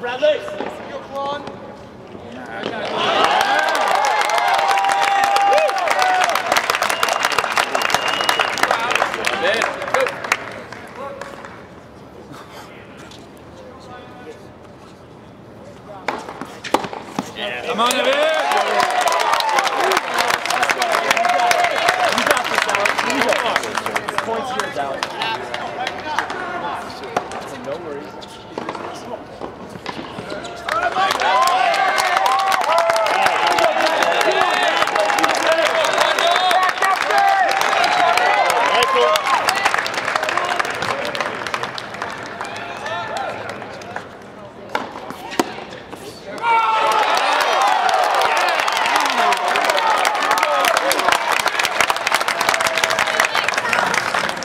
Bradley. Come on, You got this, Alex. You got this. Points yours, Alex. No worries.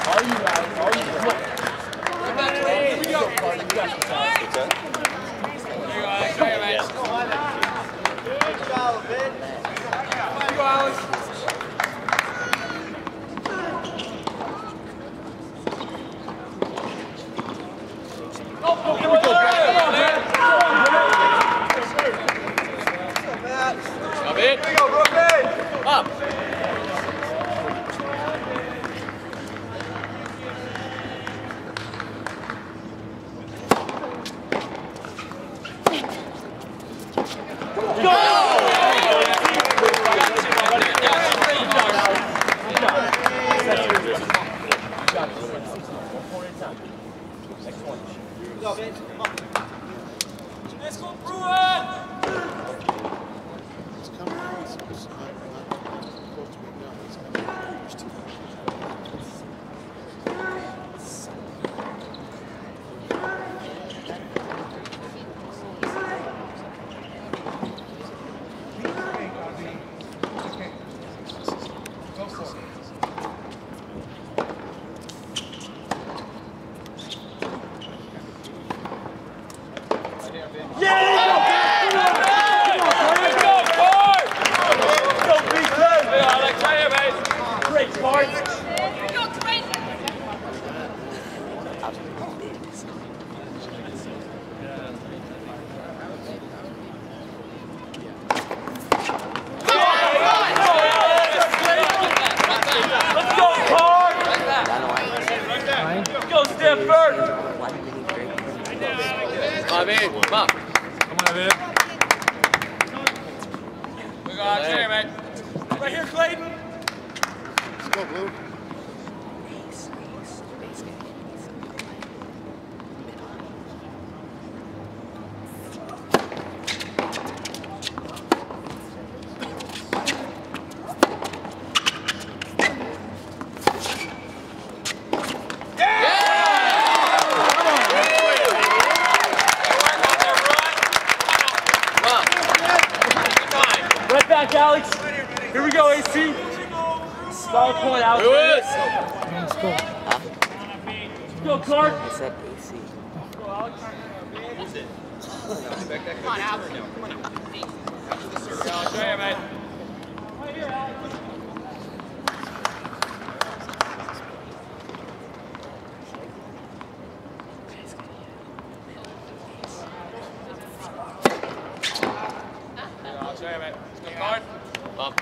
All you, Alex. All you. Come on. Here we go. You got Alex. Here we go, Brad. Come on, Brad. Come on, Brad. David! Up! It's coming across. It's not, not supposed to be done. It's coming across. Go, big play. Great, Bart. Let's go, Bart. Go, Stanford. David, come up. Come on, David. We go out here, mate. Right here, Clayton. Let's go, Blue. Come on. Time. Right back, Alex. Here we go, AC. Solid point, Alex. Lewis! Let's go. Let's go, Clark. I said AC. Out here, mate. Out here, mate. Let's go, guard. Up.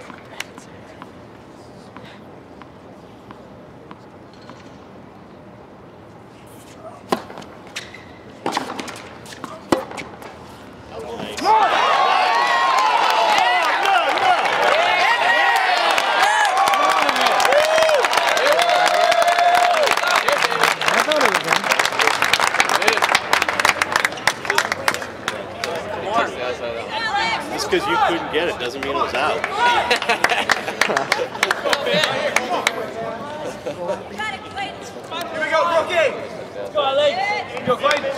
I thought it was in. Just because you couldn't get it doesn't mean it was out. Here we go, Brookie. Let's go, Alex. Go, Clayton.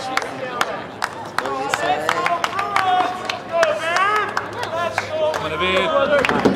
Come on, David. Brother.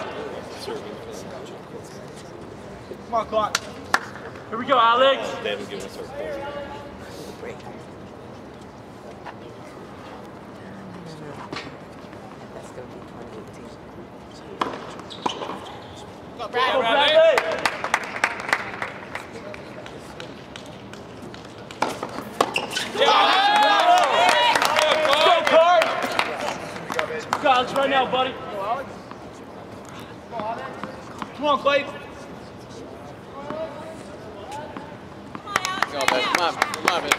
on, clock. Here we go, Alex. They haven't given us our report. That's gonna be 2018. Go, Bradley. Let's go, Card. Let's go, Alex, right now, buddy. Come on, Clay. Come on, man. Come on, come on, man.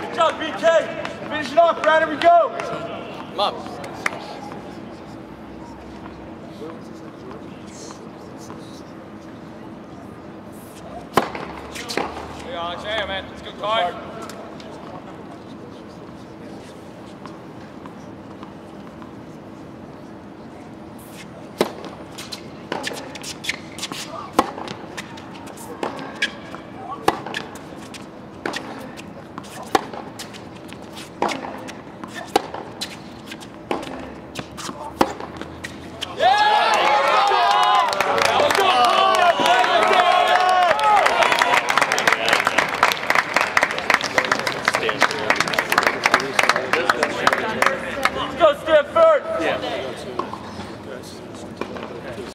Good job, BK. Finish it off, Brad. Here we go. Come on. Hey, Alex. Hey, man. Let's go, Card.